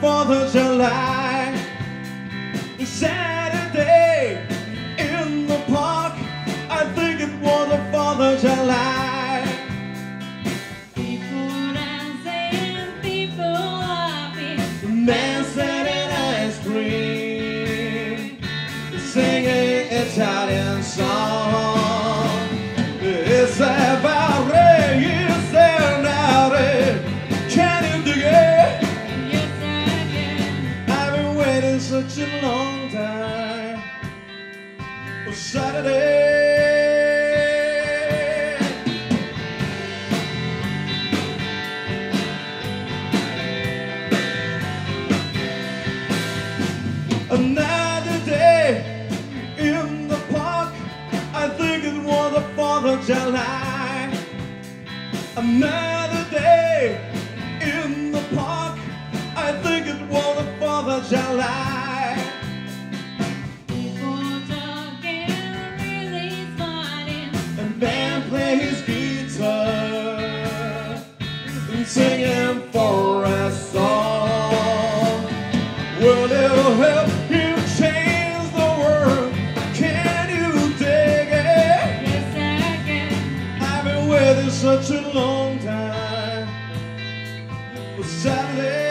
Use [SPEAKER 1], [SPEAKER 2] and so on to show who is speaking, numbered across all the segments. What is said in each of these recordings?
[SPEAKER 1] 4th of July. Saturday in the park, I think it was the 4th of July.
[SPEAKER 2] People dancing,
[SPEAKER 1] time for Saturday. Another day in the park. I think it was the 4th of July. Another day in singing for a song. Well, it'll help you change the world. Can you dig it?
[SPEAKER 2] Yes, I can.
[SPEAKER 1] I've been waiting such a long time for Saturday.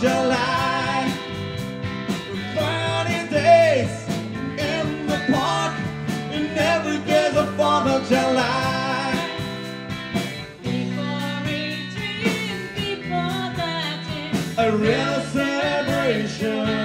[SPEAKER 1] July. Funny days in the park, and every day's the 4th of July. A real celebration.